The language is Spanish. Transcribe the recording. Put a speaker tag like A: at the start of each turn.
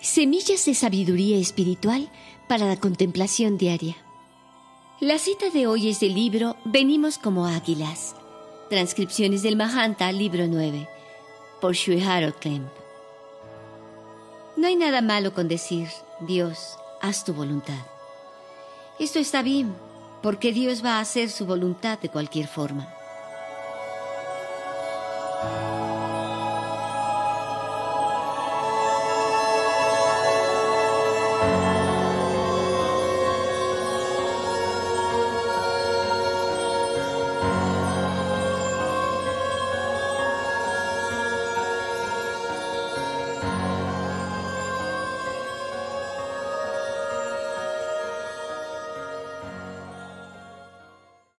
A: Semillas de sabiduría espiritual para la contemplación diaria. La cita de hoy es del libro Venimos como águilas. Transcripciones del Mahanta, libro 9, por Shui Harold Klemp. No hay nada malo con decir, Dios, haz tu voluntad. Esto está bien, porque Dios va a hacer su voluntad de cualquier forma.